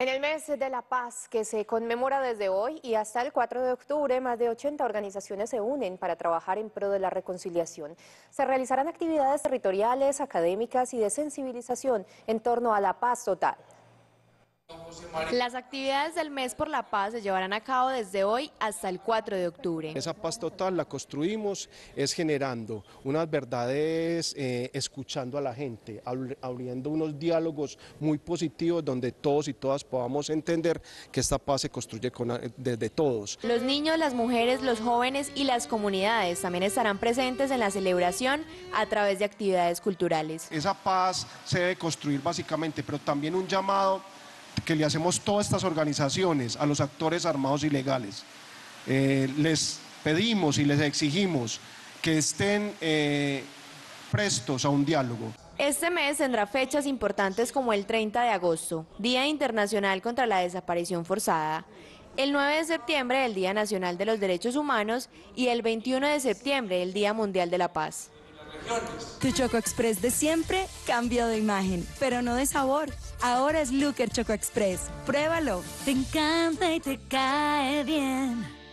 En el mes de la paz, que se conmemora desde hoy y hasta el 4 de octubre, más de 80 organizaciones se unen para trabajar en pro de la reconciliación. Se realizarán actividades territoriales, académicas y de sensibilización en torno a la paz total. Las actividades del mes por la paz se llevarán a cabo desde hoy hasta el 4 de octubre. Esa paz total la construimos es generando unas verdades, eh, escuchando a la gente, abriendo unos diálogos muy positivos donde todos y todas podamos entender que esta paz se construye desde todos. Los niños, las mujeres, los jóvenes y las comunidades también estarán presentes en la celebración a través de actividades culturales. Esa paz se debe construir básicamente, pero también un llamado que le hacemos todas estas organizaciones a los actores armados ilegales. Eh, les pedimos y les exigimos que estén eh, prestos a un diálogo. Este mes tendrá fechas importantes como el 30 de agosto, Día Internacional contra la Desaparición Forzada, el 9 de septiembre, el Día Nacional de los Derechos Humanos, y el 21 de septiembre, el Día Mundial de la Paz. Tu Choco Express de siempre cambió de imagen, pero no de sabor. Ahora es Looker Choco Express. Pruébalo. Te encanta y te cae bien.